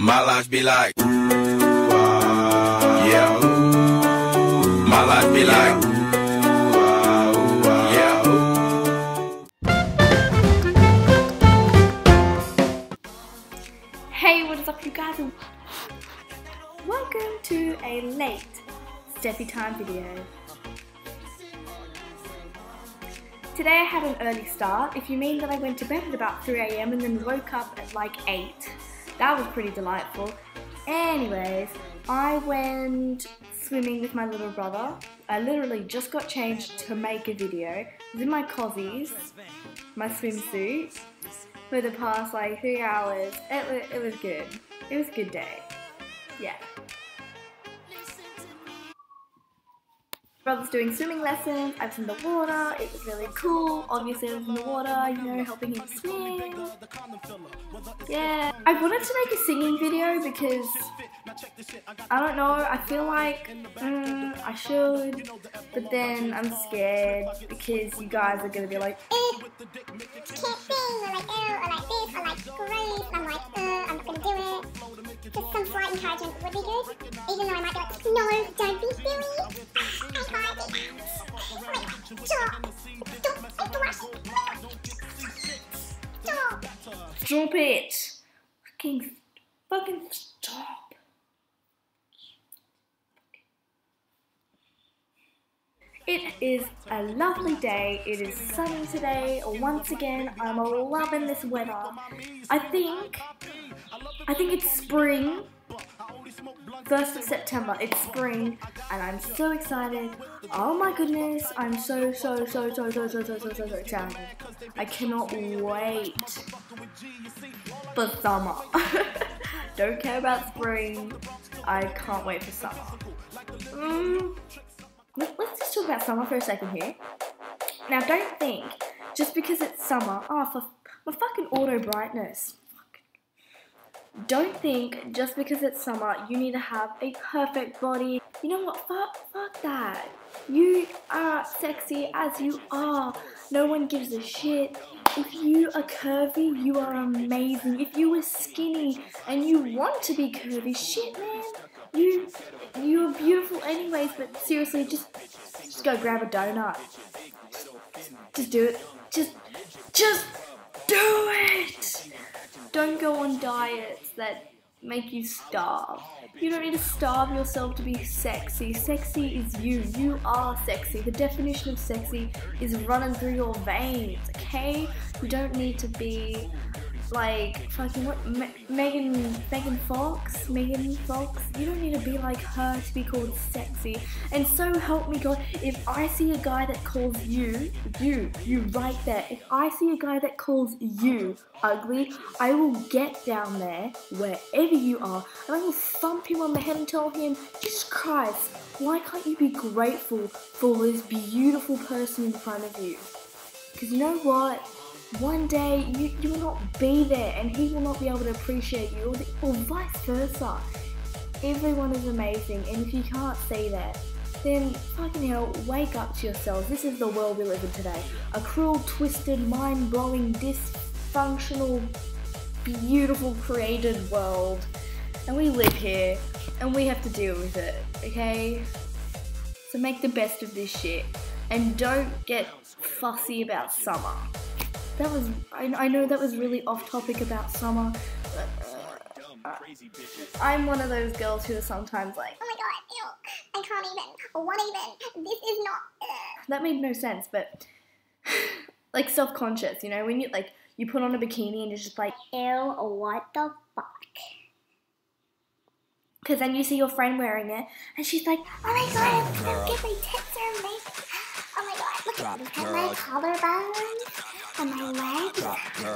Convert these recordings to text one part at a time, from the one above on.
My life be like, ooh. My life be like. Hey, what is up, you guys? Welcome to a late Steffi Time video. Today I had an early start, if you mean that I went to bed at about 3am and then woke up at like 8. That was pretty delightful. Anyways, I went swimming with my little brother. I literally just got changed to make a video. I was in my cozies, my swimsuit, for the past like three hours. It it was good. It was a good day. Yeah. Brother's doing swimming lessons, I was in the water, it was really cool. Obviously I was in the water, you know, helping him swim. Yeah. I wanted to make a singing video because I don't know, I feel like mm, I should, but then I'm scared because you guys are gonna be like, eh, can't sing, or like, oh, or like this, or like, gross. I'm like, uh, I'm not gonna do it. Just some slight encouragement would be good. Even though I might be like, no, Stop. It! Fucking, fucking stop. It is a lovely day. It is sunny today. Once again, I'm loving this weather. I think, I think it's spring. 1st of September, it's spring, and I'm so excited. Oh my goodness, I'm so, so, so, so, so, so, so, so, so, so excited. I cannot wait for summer. Don't care about spring. I can't wait for summer. Mm, let- let's just talk about summer for a second here. Now, don't think just because it's summer, oh, for my fucking auto brightness. Don't think just because it's summer you need to have a perfect body. You know what? Fuck, fuck that. You are sexy as you are. No one gives a shit. If you are curvy, you are amazing. If you are skinny and you want to be curvy, shit, man. You you're beautiful anyways. But seriously, just just go grab a donut. Just do it. Just just do it. Don't go on diets that make you starve. You don't need to starve yourself to be sexy. Sexy is you. You are sexy. The definition of sexy is running through your veins, okay? You don't need to be like fucking what Me- Megan Megan Fox? Megan Fox? You don't need to be like her to be called sexy. And so help me God if I see a guy that calls you you you right there if I see a guy that calls you ugly I will get down there wherever you are and I will thump him on the head and tell him Jesus Christ why can't you be grateful for this beautiful person in front of you? Because you know what one day you, you will not be there and he will not be able to appreciate you or, the, or vice versa. Everyone is amazing and if you can't see that, then fucking hell, wake up to yourselves. This is the world we live in today. A cruel, twisted, mind-blowing, dysfunctional, beautiful, created world. And we live here and we have to deal with it, okay? So make the best of this shit and don't get fussy about summer that was I, I know that was really off topic about summer but uh, i'm one of those girls who are sometimes like Oh my god, ew. I can't even. What even? This is not. Uh. that made no sense but like self-conscious you know when you like you put on a bikini and you're just like Ew, what the fuck? because then you see your friend wearing it and she's like oh my god i'm gonna my tits are amazing Oh my god, look at, look at my collarbones and my legs,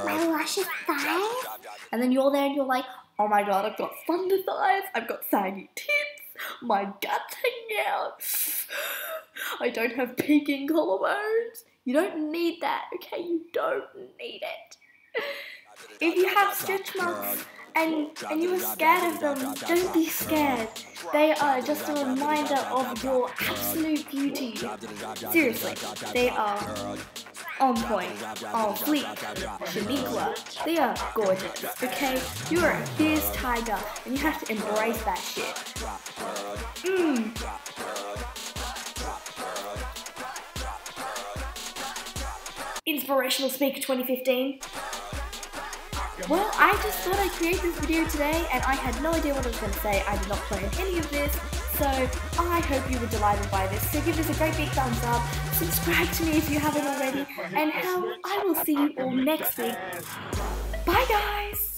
my luscious thighs. and then you're there and you're like oh my god i've got thunder thighs i've got saggy tits. My guts hanging out. I don't have peaking collarbones. You don't need that okay? You don't need it. If you have stretch marks and and you are scared of them, don't be scared. They are just a reminder of your absolute beauty. Seriously, they are on point, on fleek, Shaniqua, they are gorgeous, okay? You are a fierce tiger, and you have to embrace that shit. Mmm. Inspirational Speaker 2015. Well, I just thought I'd create this video today and I had no idea what I was going to say. I did not plan any of this, so I hope you were delighted by this. So give this a great big thumbs up, subscribe to me if you haven't already, and hell, I will see you all next week. Bye guys!